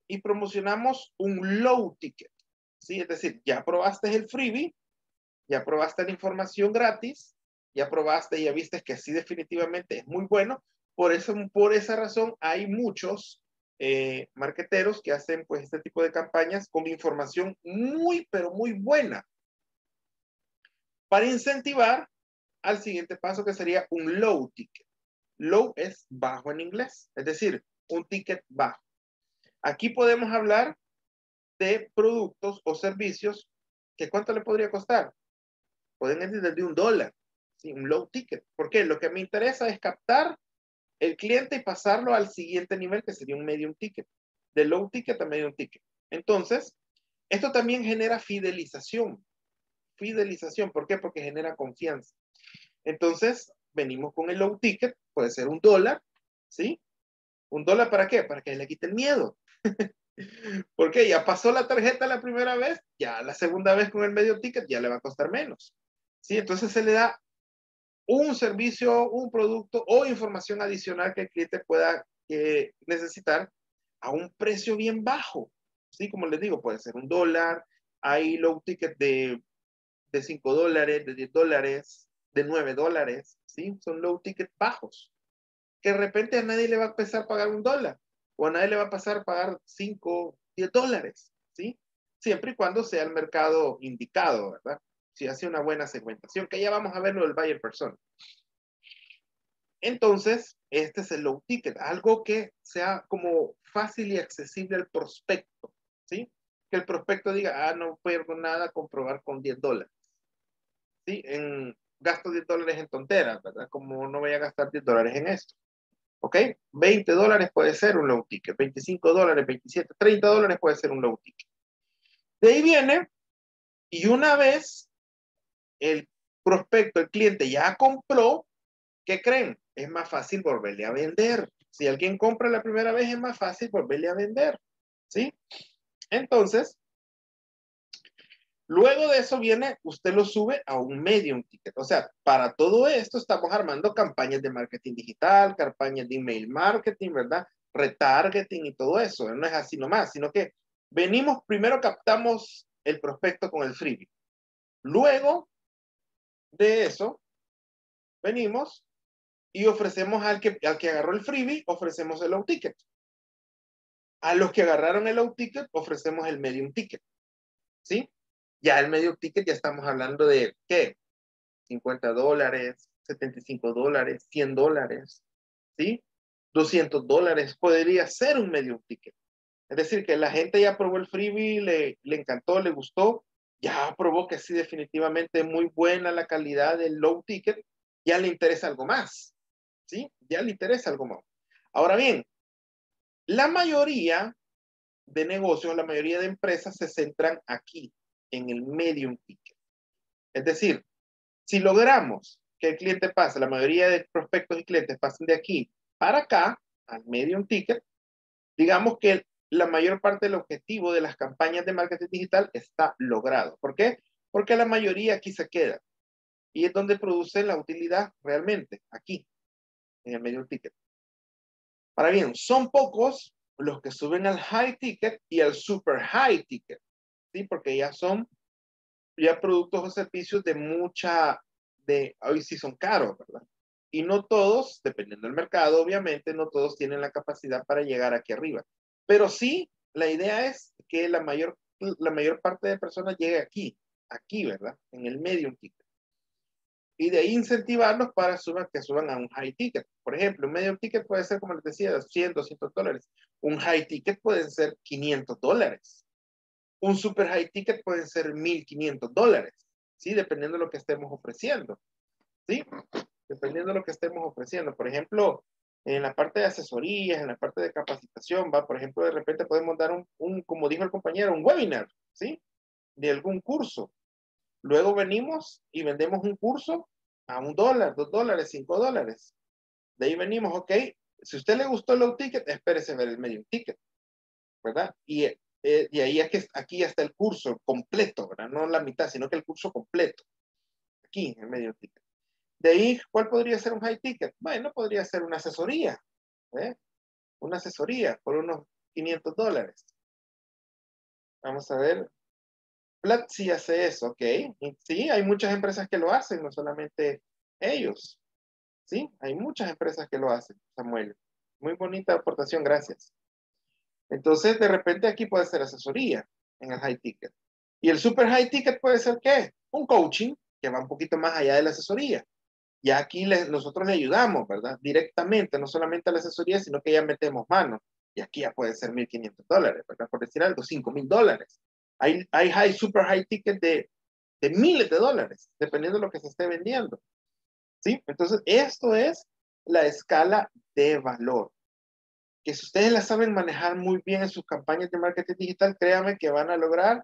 y promocionamos un low ticket, ¿sí? Es decir, ya probaste el freebie, ya probaste la información gratis, ya probaste, ya viste que sí definitivamente es muy bueno. Por, eso, por esa razón hay muchos eh, marqueteros que hacen pues este tipo de campañas con información muy, pero muy buena para incentivar al siguiente paso que sería un low ticket. Low es bajo en inglés, es decir, un ticket bajo. Aquí podemos hablar de productos o servicios que cuánto le podría costar. Pueden ir desde un dólar, ¿sí? un low ticket. ¿Por qué? Lo que me interesa es captar el cliente y pasarlo al siguiente nivel, que sería un medium ticket. De low ticket a medium ticket. Entonces, esto también genera fidelización. Fidelización, ¿por qué? Porque genera confianza. Entonces, venimos con el low ticket, puede ser un dólar, ¿sí? ¿Un dólar para qué? Para que le quite el miedo. Porque ya pasó la tarjeta la primera vez, ya la segunda vez con el medio ticket ya le va a costar menos. ¿Sí? Entonces se le da un servicio, un producto o información adicional que el cliente pueda eh, necesitar a un precio bien bajo. ¿Sí? Como les digo, puede ser un dólar, hay low ticket de, de 5 dólares, de 10 dólares, de 9 dólares, ¿sí? Son low ticket bajos. Que de repente a nadie le va a empezar a pagar un dólar o a nadie le va a pasar pagar 5, 10 dólares, ¿sí? Siempre y cuando sea el mercado indicado, ¿verdad? Si hace una buena segmentación, que ya vamos a verlo del buyer persona. Entonces, este es el low ticket, algo que sea como fácil y accesible al prospecto, ¿sí? Que el prospecto diga, ah, no pierdo nada comprobar con 10 dólares, ¿sí? En, gasto 10 dólares en tonteras, ¿verdad? Como no voy a gastar 10 dólares en esto. ¿Ok? 20 dólares puede ser un low ticket, 25 dólares, 27, 30 dólares puede ser un low ticket. De ahí viene, y una vez el prospecto, el cliente ya compró, ¿qué creen? Es más fácil volverle a vender. Si alguien compra la primera vez, es más fácil volverle a vender. ¿Sí? Entonces, Luego de eso viene, usted lo sube a un medium ticket. O sea, para todo esto estamos armando campañas de marketing digital, campañas de email marketing, ¿verdad? Retargeting y todo eso. No es así nomás, sino que venimos, primero captamos el prospecto con el freebie. Luego de eso, venimos y ofrecemos al que, al que agarró el freebie, ofrecemos el low ticket. A los que agarraron el low ticket, ofrecemos el medium ticket. ¿Sí? Ya el medio ticket ya estamos hablando de, ¿qué? 50 dólares, 75 dólares, 100 dólares, ¿sí? 200 dólares podría ser un medio ticket. Es decir, que la gente ya probó el freebie, le, le encantó, le gustó, ya probó que sí, definitivamente muy buena la calidad del low ticket, ya le interesa algo más, ¿sí? Ya le interesa algo más. Ahora bien, la mayoría de negocios, la mayoría de empresas se centran aquí, en el medium ticket. Es decir, si logramos que el cliente pasa, la mayoría de prospectos y clientes pasan de aquí para acá, al medium ticket, digamos que la mayor parte del objetivo de las campañas de marketing digital está logrado. ¿Por qué? Porque la mayoría aquí se queda. Y es donde producen la utilidad realmente, aquí, en el medium ticket. Ahora bien, son pocos los que suben al high ticket y al super high ticket, ¿sí? Porque ya son ya productos o servicios de mucha, de, hoy sí son caros, ¿verdad? Y no todos, dependiendo del mercado, obviamente, no todos tienen la capacidad para llegar aquí arriba. Pero sí, la idea es que la mayor, la mayor parte de personas llegue aquí, aquí, ¿verdad? En el medium ticket. Y de ahí incentivarlos para suban, que suban a un high ticket. Por ejemplo, un medium ticket puede ser, como les decía, 100, 200 dólares. Un high ticket pueden ser 500 dólares. Un super high ticket pueden ser 1500 dólares. ¿Sí? Dependiendo de lo que estemos ofreciendo. ¿Sí? Dependiendo de lo que estemos ofreciendo. Por ejemplo, en la parte de asesorías, en la parte de capacitación, va, por ejemplo, de repente podemos dar un, un, como dijo el compañero, un webinar, ¿sí? De algún curso. Luego venimos y vendemos un curso a un dólar, dos dólares, cinco dólares. De ahí venimos, ok, si a usted le gustó el low ticket, espérese ver el medium ticket, ¿verdad? Y, eh, y ahí es que aquí está el curso completo, ¿verdad? No la mitad, sino que el curso completo. Aquí, en el medium ticket. De ahí, ¿cuál podría ser un high ticket? Bueno, podría ser una asesoría, ¿eh? Una asesoría por unos 500 dólares. Vamos a ver. Plat sí hace eso, ¿ok? Sí, hay muchas empresas que lo hacen, no solamente ellos. Sí, hay muchas empresas que lo hacen, Samuel. Muy bonita aportación, gracias. Entonces, de repente aquí puede ser asesoría en el high ticket. Y el super high ticket puede ser ¿qué? Un coaching que va un poquito más allá de la asesoría. Y aquí le, nosotros le ayudamos, ¿verdad? Directamente, no solamente a la asesoría, sino que ya metemos manos. Y aquí ya puede ser 1.500 dólares, ¿verdad? Por decir algo, 5.000 dólares. Hay, hay high, super high ticket de, de miles de dólares, dependiendo de lo que se esté vendiendo. ¿Sí? Entonces, esto es la escala de valor. Que si ustedes la saben manejar muy bien en sus campañas de marketing digital, créanme que van a lograr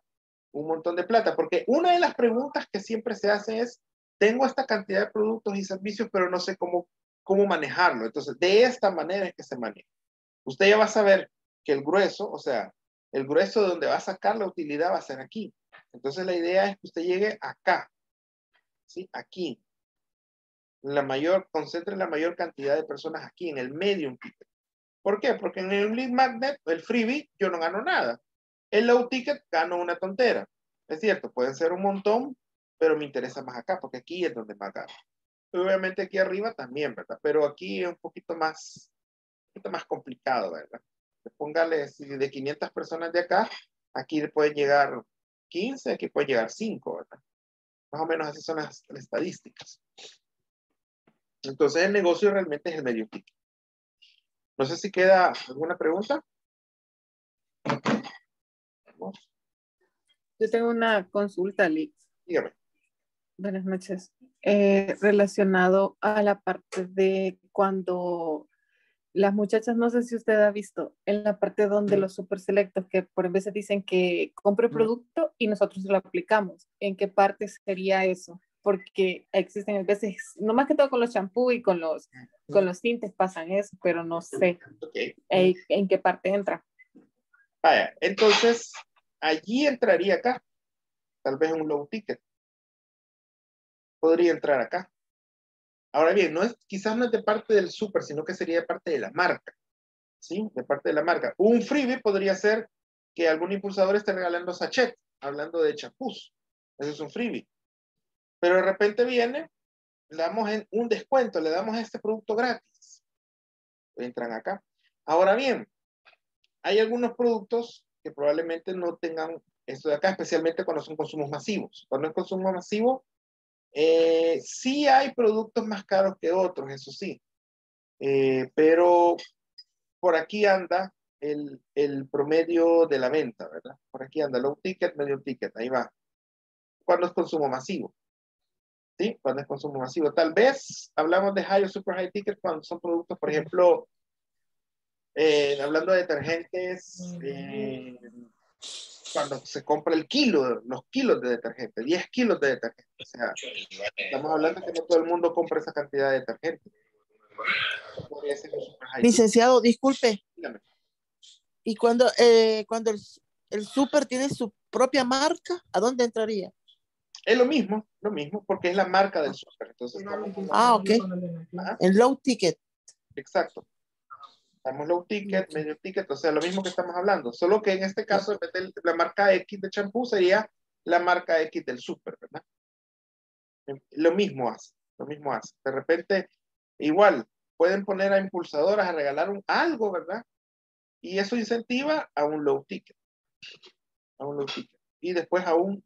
un montón de plata. Porque una de las preguntas que siempre se hace es, tengo esta cantidad de productos y servicios, pero no sé cómo, cómo manejarlo. Entonces, de esta manera es que se maneja. Usted ya va a saber que el grueso, o sea, el grueso de donde va a sacar la utilidad va a ser aquí. Entonces, la idea es que usted llegue acá, ¿sí? Aquí. La mayor, concentre la mayor cantidad de personas aquí, en el medium ticket. ¿Por qué? Porque en el lead magnet, el freebie, yo no gano nada. El low ticket gano una tontera. Es cierto, pueden ser un montón, pero me interesa más acá, porque aquí es donde más gano. Obviamente aquí arriba también, ¿verdad? Pero aquí es un poquito más, un poquito más complicado, ¿verdad? Póngale si de 500 personas de acá, aquí pueden llegar 15, aquí pueden llegar 5, ¿verdad? Más o menos así son las, las estadísticas. Entonces el negocio realmente es el medio ticket. No sé si queda alguna pregunta. Vamos. Yo tengo una consulta, Lix. Dígame. Buenas noches. Eh, relacionado a la parte de cuando las muchachas, no sé si usted ha visto, en la parte donde los super selectos, que por veces dicen que compre producto y nosotros lo aplicamos. ¿En qué parte sería eso? Porque existen a veces, no más que todo con los champú y con los, con los tintes pasan eso, pero no sé Okay. en, en qué parte entra. Vaya, entonces allí entraría acá. Tal vez un low ticket. Podría entrar acá. Ahora bien, no es, quizás no es de parte del super, sino que sería de parte de la marca. ¿Sí? De parte de la marca. Un freebie podría ser que algún impulsador esté regalando sachet, hablando de champús. Eso es un freebie. Pero de repente viene, le damos un descuento, le damos este producto gratis. Entran acá. Ahora bien, hay algunos productos que probablemente no tengan esto de acá, especialmente cuando son consumos masivos. Cuando es consumo masivo, eh, sí hay productos más caros que otros, eso sí. Eh, pero por aquí anda el, el, promedio de la venta, ¿verdad? Por aquí anda low ticket, medio ticket, ahí va. Cuando es consumo masivo. ¿Sí? Cuando es consumo masivo. Tal vez hablamos de high o super high ticket cuando son productos, por ejemplo, eh, hablando de detergentes, eh, cuando se compra el kilo, los kilos de detergente, 10 kilos de detergente. O sea, estamos hablando que no todo el mundo compra esa cantidad de detergente. Licenciado, disculpe. Dígame. ¿Y cuando, eh, cuando el, el súper tiene su propia marca, a dónde entraría? Es lo mismo, lo mismo, porque es la marca del super. Entonces, estamos- Ah, ok. En low ticket. Exacto. Estamos low ticket, medio ticket, o sea, lo mismo que estamos hablando. Solo que en este caso, en vez de la marca X de champú, sería la marca X del super, ¿verdad? Lo mismo hace, lo mismo hace. De repente, igual, pueden poner a impulsadoras a regalar un, algo, ¿verdad? Y eso incentiva a un low ticket. A un low ticket. Y después a un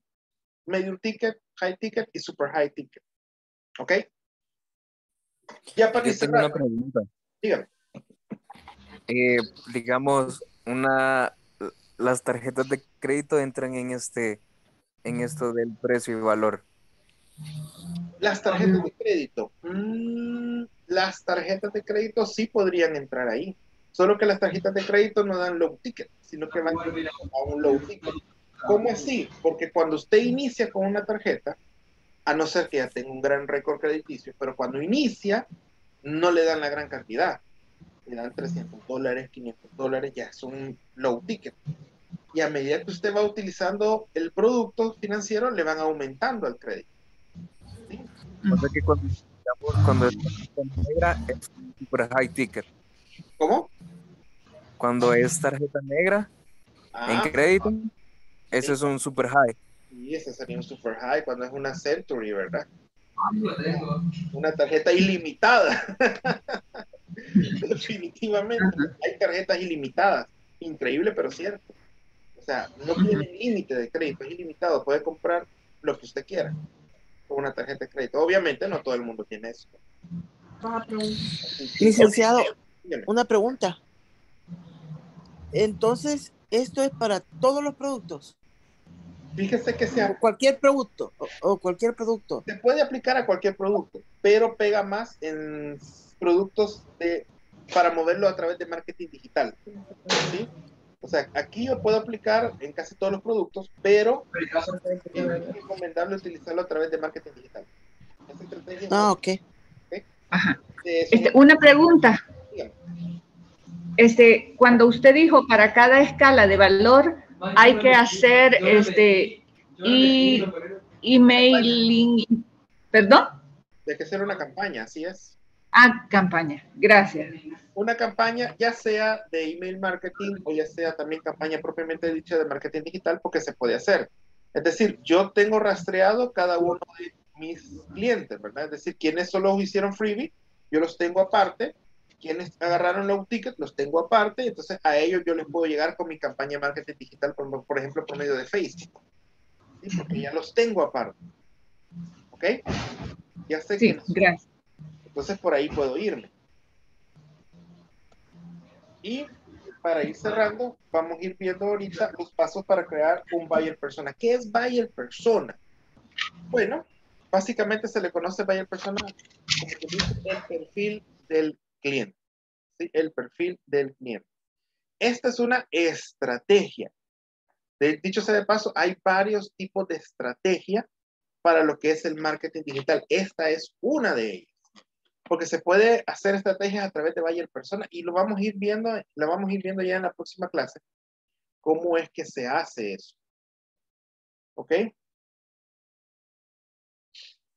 medium ticket, high ticket y super high ticket. ¿Ok? Ya para Yo tengo una cerrar, pregunta. dígame. Eh, digamos, una, las tarjetas de crédito entran en este, en esto del precio y valor. Las tarjetas de crédito. Mm, las tarjetas de crédito sí podrían entrar ahí. Solo que las tarjetas de crédito no dan low ticket, sino que van a un low ticket. ¿Cómo así? Porque cuando usted inicia con una tarjeta, a no ser que ya tenga un gran récord crediticio, pero cuando inicia, no le dan la gran cantidad. Le dan 300 dólares, 500 dólares, ya es un low ticket. Y a medida que usted va utilizando el producto financiero, le van aumentando el crédito. O sea que cuando, cuando es tarjeta negra es un super high ticket. ¿Cómo? Cuando es tarjeta negra en Ah. crédito, eso es un super high. Y ese sería un super high cuando es una Century, ¿verdad? Una tarjeta ilimitada. Definitivamente. Hay tarjetas ilimitadas. Increíble, pero cierto. O sea, no tiene límite de crédito, es ilimitado. Puede comprar lo que usted quiera con una tarjeta de crédito. Obviamente, no todo el mundo tiene eso. Licenciado, una pregunta. Entonces, esto es para todos los productos. Fíjese que sea cualquier producto o, o cualquier producto. Se puede aplicar a cualquier producto, pero pega más en productos de, para moverlo a través de marketing digital. ¿sí? O sea, aquí yo puedo aplicar en casi todos los productos, pero es recomendable utilizarlo a través de marketing digital. Ah, ok. Ajá. es Este, una pregunta. Este, cuando usted dijo para cada escala de valor hay que hacer este y emailing, perdón, Hay que hacer una campaña, así es. Ah, campaña. Gracias. Una campaña, ya sea de email marketing o ya sea también campaña propiamente dicha de marketing digital, porque se puede hacer. Es decir, yo tengo rastreado cada uno de mis clientes, ¿verdad? Es decir, quienes solo hicieron freebie, yo los tengo aparte. Quienes agarraron low ticket, los tengo aparte. Entonces, a ellos yo les puedo llegar con mi campaña de marketing digital, por, por ejemplo, por medio de Facebook. ¿sí? Porque ya los tengo aparte. ¿Ok? Ya sé Sí, que gracias. Entonces por ahí puedo irme. Y para ir cerrando, vamos a ir viendo ahorita los pasos para crear un buyer persona. ¿Qué es buyer persona? Bueno, básicamente se le conoce buyer persona como el perfil del cliente. ¿sí? El perfil del cliente. Esta es una estrategia. De, dicho sea de paso, hay varios tipos de estrategia para lo que es el marketing digital. Esta es una de ellas porque se puede hacer estrategias a través de buyer persona y lo vamos a ir viendo, lo vamos a ir viendo ya en la próxima clase, cómo es que se hace eso. ¿Ok?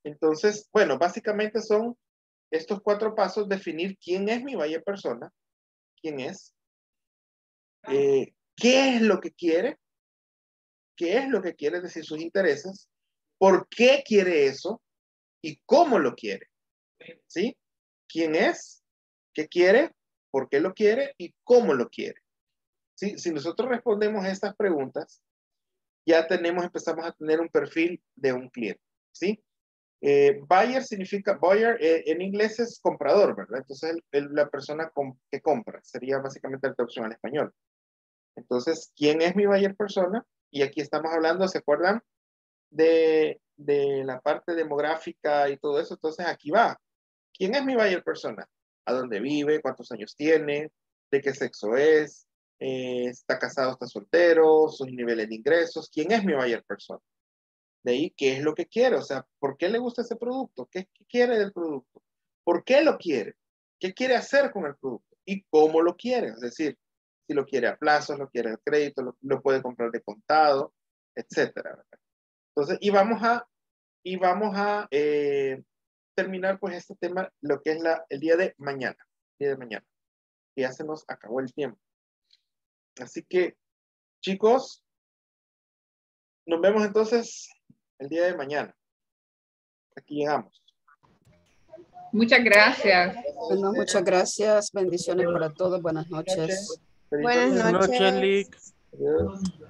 Entonces, bueno, básicamente son estos cuatro pasos, definir quién es mi buyer persona, quién es, eh, qué es lo que quiere, qué es lo que quiere, decir, sus intereses, por qué quiere eso y cómo lo quiere. ¿Sí? ¿Quién es? ¿Qué quiere? ¿Por qué lo quiere? ¿Y cómo lo quiere? ¿Sí? Si nosotros respondemos estas preguntas, ya tenemos, empezamos a tener un perfil de un cliente, ¿sí? Eh, buyer significa, buyer eh, en inglés es comprador, ¿verdad? Entonces, el- el- la persona que compra sería básicamente la traducción al español. Entonces, ¿quién es mi buyer persona? Y aquí estamos hablando, ¿se acuerdan? De, de la parte demográfica y todo eso. Entonces, aquí va. ¿Quién es mi buyer persona? ¿A dónde vive? ¿Cuántos años tiene? ¿De qué sexo es? eh, está casado, está soltero, sus niveles de ingresos, quién es mi buyer persona. De ahí, ¿qué es lo que quiere? O sea, ¿por qué le gusta ese producto? ¿Qué, qué quiere del producto? ¿Por qué lo quiere? ¿Qué quiere hacer con el producto? ¿Y cómo lo quiere? Es decir, si lo quiere a plazos, lo quiere a crédito, lo, puede comprar de contado, etcétera. Entonces, y vamos a, y vamos a eh, terminar pues este tema, lo que es la, el día de mañana, día de mañana. que Ya se nos acabó el tiempo. Así que, chicos, nos vemos entonces el día de mañana. Aquí llegamos. Muchas gracias. Bueno, muchas gracias. Bendiciones para todos. Buenas noches. Buenas Buenas noches, Lick.